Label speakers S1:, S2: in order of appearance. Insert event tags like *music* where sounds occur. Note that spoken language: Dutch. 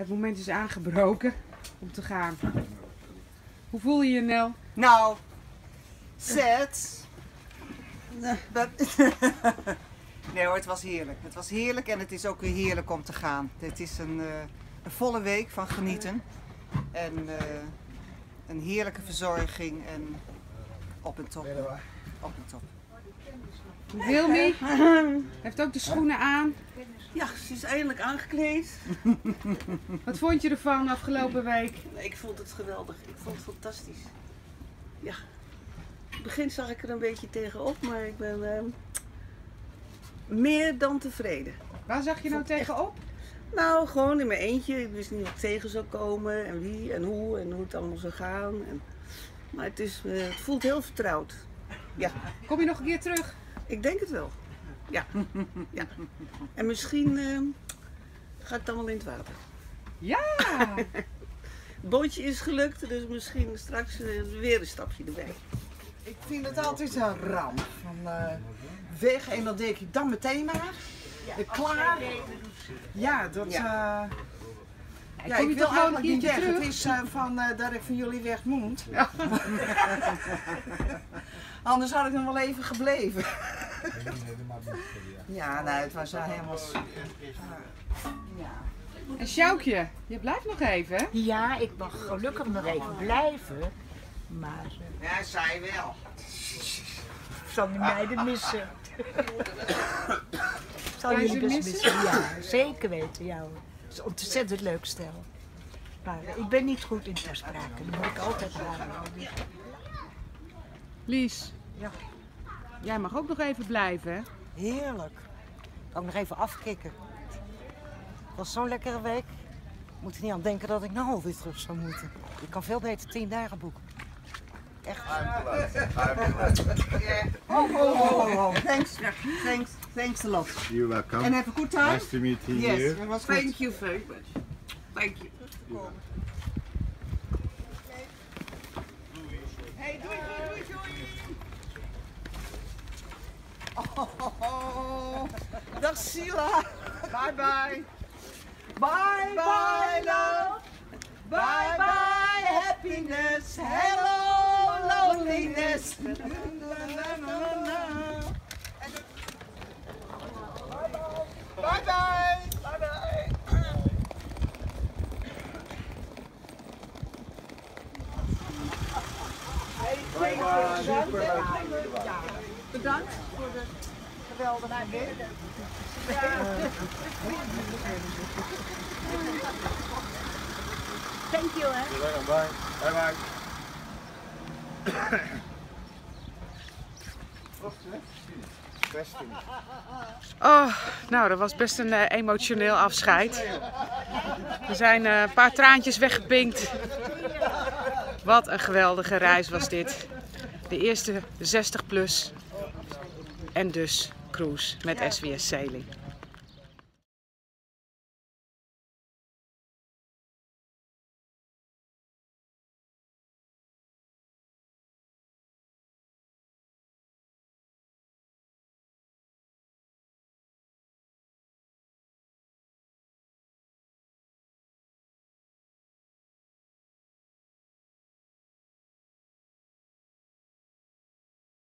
S1: Het moment is aangebroken om te gaan. Hoe voel je je, Nel?
S2: Nou, zet. Nee hoor, het was heerlijk. Het was heerlijk en het is ook weer heerlijk om te gaan. Het is een, eh, een volle week van genieten. En eh, een heerlijke verzorging en op en top. Op en top.
S1: Wilmy *laughs* heeft ook de schoenen aan.
S3: Ja, ze is eindelijk aangekleed. *laughs*
S1: Wat vond je ervan afgelopen week?
S3: Ik vond het geweldig. Ik vond het fantastisch. Ja. In het begin zag ik er een beetje tegenop, maar ik ben ehm, meer dan tevreden.
S1: Waar zag je nou tegenop?
S3: Nou, gewoon in mijn eentje. Ik wist niet wat ik tegen zou komen en wie en hoe en hoe het allemaal zou gaan. En, maar het, is, eh, het voelt heel vertrouwd. Ja,
S1: Kom je nog een keer terug?
S3: ik denk het wel. Ja. ja. En misschien ehm, gaat het allemaal in het water.
S1: Ja!
S3: Het bootje is gelukt, dus misschien straks eh, weer een stapje erbij.
S4: Ik vind het altijd een ramp. Van eh, weg en dan denk ik dan meteen maar. Eh, klaar. Ja, dat.
S3: Ja.
S1: Ja,
S4: ik
S1: je
S4: wil
S1: toch gewoon een
S4: eigenlijk niet weg.
S1: terug?
S4: Het is eh, van eh, dat ik van jullie weg moet. *laughs* Anders had ik nog wel even gebleven. *laughs* ja, nee, het was wel helemaal super. Ja.
S1: En Sjoukje, je blijft nog even, hè?
S5: Ja, ik mag gelukkig nog even blijven. Maar eh,
S4: ja, zij wel.
S5: ik zal die meiden missen. Ik *coughs* zal jullie best
S1: missen?
S5: missen. Ja, zeker weten. Ja, hoor. Het is een ontzettend leuk stel. Maar ik ben niet goed in terspraken. Dat moet ik altijd houden.
S1: Lies.
S6: Ja.
S1: Jij mag ook nog even blijven, hè?
S6: Heerlijk. Ook nog even afkicken. Het was zo'n lekkere week. Ik moet er niet aan denken dat ik nou alweer terug zou moeten. Je kan veel beter tien dagen boeken. Echt.
S2: Oh, oh, oh, oh. Thanks, thanks, thanks a lot.
S7: You're welcome.
S2: And have a good time?
S7: Nice to meet you
S2: Yes,
S7: here.
S2: it was good.
S3: Thank you very much. Thank you.
S2: Hey, doei, doei, doei, doei. Oh, dag Sila. Bye bye. Bye bye love. Bye bye happiness. Loneliness. Bye bye. Bye bye.
S4: Bedankt voor de geweldige week.
S5: Thank you, hè.
S7: You're welcome. Bye. Bye bye. *coughs*
S1: Oh, nou, dat was best een eh, emotioneel afscheid. Er zijn eh, een paar traantjes weggepinkt. Wat een geweldige reis was dit. De eerste 60 plus. En dus cruise met SWS Sailing.